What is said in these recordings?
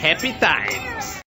Happy times.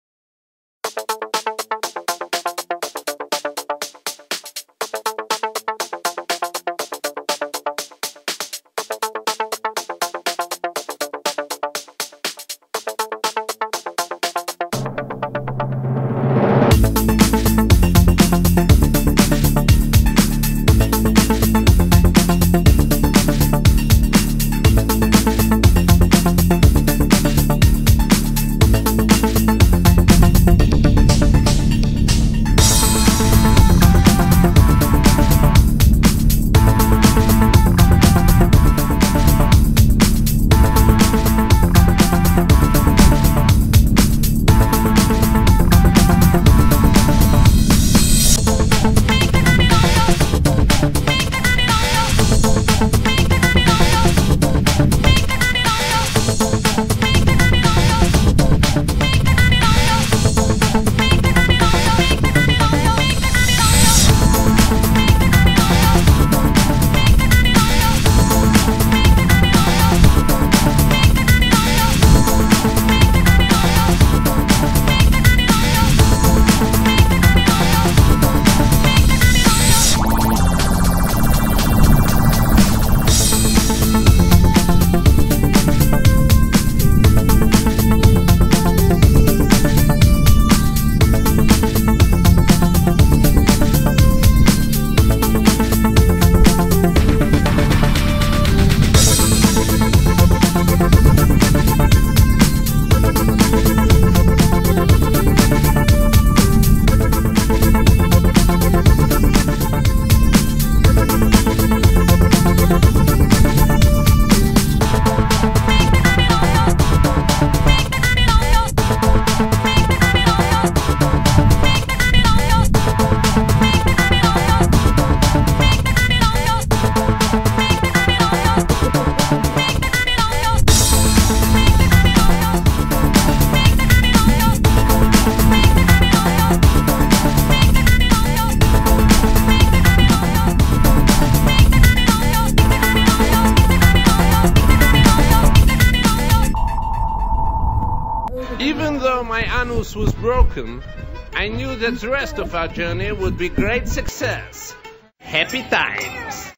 Even though my anus was broken, I knew that the rest of our journey would be great success. Happy times.